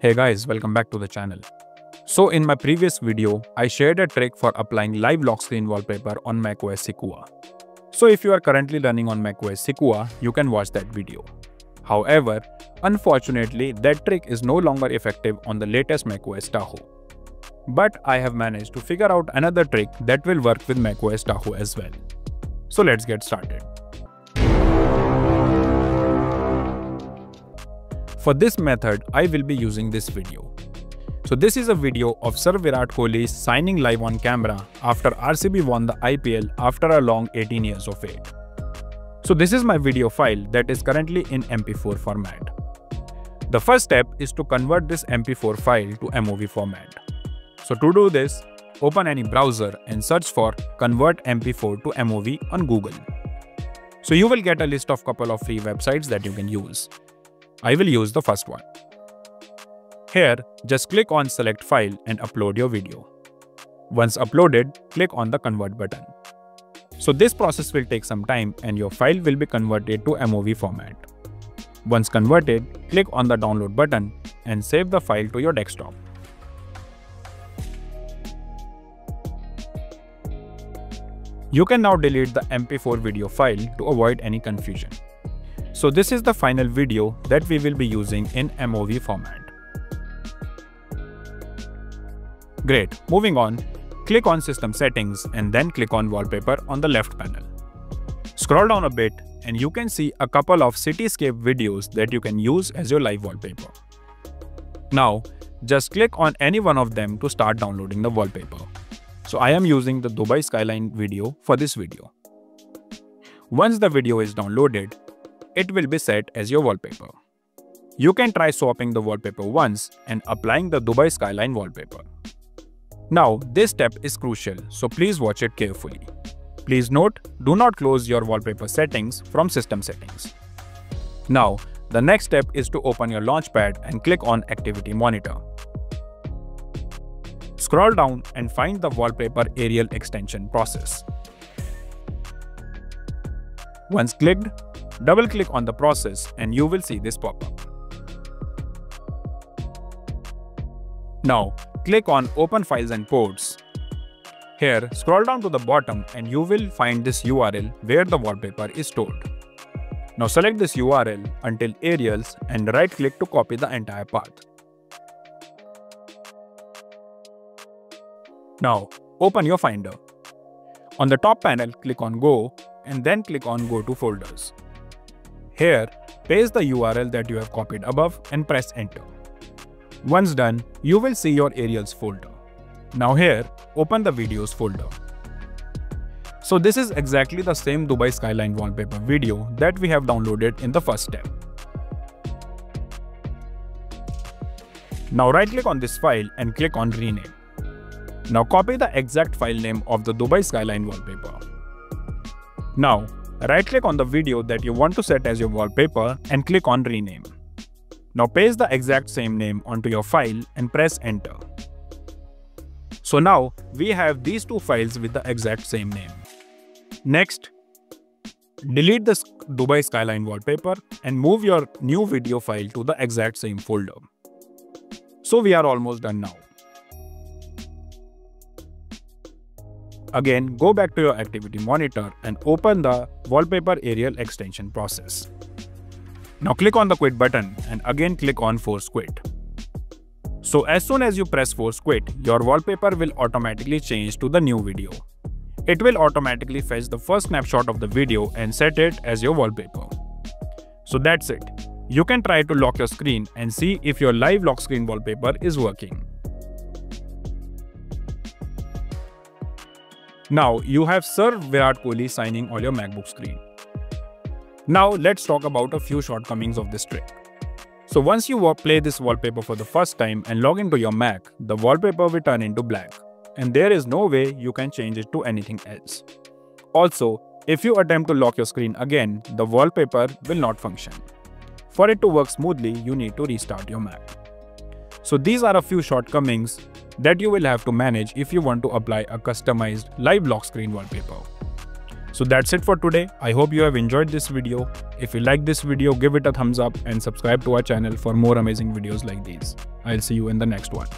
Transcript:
Hey guys, welcome back to the channel. So in my previous video, I shared a trick for applying live lock screen wallpaper on macOS Sequoia. So if you are currently running on macOS Sequoia, you can watch that video. However, unfortunately, that trick is no longer effective on the latest macOS Tahoe. But I have managed to figure out another trick that will work with macOS Tahoe as well. So let's get started. For this method, I will be using this video. So this is a video of Sir Virat Kohli signing live on camera after RCB won the IPL after a long 18 years of wait. So this is my video file that is currently in MP4 format. The first step is to convert this MP4 file to MOV format. So to do this, open any browser and search for convert MP4 to MOV on Google. So you will get a list of couple of free websites that you can use. I will use the first one. Here, just click on select file and upload your video. Once uploaded, click on the convert button. So this process will take some time and your file will be converted to MOV format. Once converted, click on the download button and save the file to your desktop. You can now delete the MP4 video file to avoid any confusion. So this is the final video that we will be using in MOV format. Great, moving on, click on system settings and then click on wallpaper on the left panel. Scroll down a bit and you can see a couple of cityscape videos that you can use as your live wallpaper. Now, just click on any one of them to start downloading the wallpaper. So I am using the Dubai skyline video for this video. Once the video is downloaded, it will be set as your wallpaper. You can try swapping the wallpaper once and applying the Dubai skyline wallpaper. Now, this step is crucial, so please watch it carefully. Please note, do not close your wallpaper settings from system settings. Now, the next step is to open your launchpad and click on Activity Monitor. Scroll down and find the wallpaper aerial extension process. Once clicked, Double click on the process and you will see this pop up. Now, click on Open Files and Ports. Here, scroll down to the bottom and you will find this URL where the wallpaper is stored. Now select this URL until Aerials and right click to copy the entire path. Now, open your Finder. On the top panel, click on Go and then click on Go to Folders. Here, paste the URL that you have copied above and press enter. Once done, you will see your aerials folder. Now here, open the videos folder. So this is exactly the same Dubai skyline wallpaper video that we have downloaded in the first step. Now right click on this file and click on rename. Now copy the exact file name of the Dubai skyline wallpaper. Now Right click on the video that you want to set as your wallpaper and click on rename. Now paste the exact same name onto your file and press enter. So now we have these two files with the exact same name. Next, delete the Dubai skyline wallpaper and move your new video file to the exact same folder. So we are almost done now. Again, go back to your activity monitor and open the wallpaper aerial extension process. Now click on the quit button and again click on force quit. So as soon as you press force quit, your wallpaper will automatically change to the new video. It will automatically fetch the first snapshot of the video and set it as your wallpaper. So that's it. You can try to lock your screen and see if your live lock screen wallpaper is working. Now you have Sir Virat Kohli signing on your MacBook screen. Now let's talk about a few shortcomings of this trick. So once you play this wallpaper for the first time and log into your Mac, the wallpaper will turn into black and there is no way you can change it to anything else. Also, if you attempt to lock your screen again, the wallpaper will not function. For it to work smoothly, you need to restart your Mac. So these are a few shortcomings that you will have to manage if you want to apply a customized live lock screen wallpaper. So that's it for today. I hope you have enjoyed this video. If you like this video, give it a thumbs up and subscribe to our channel for more amazing videos like these. I'll see you in the next one.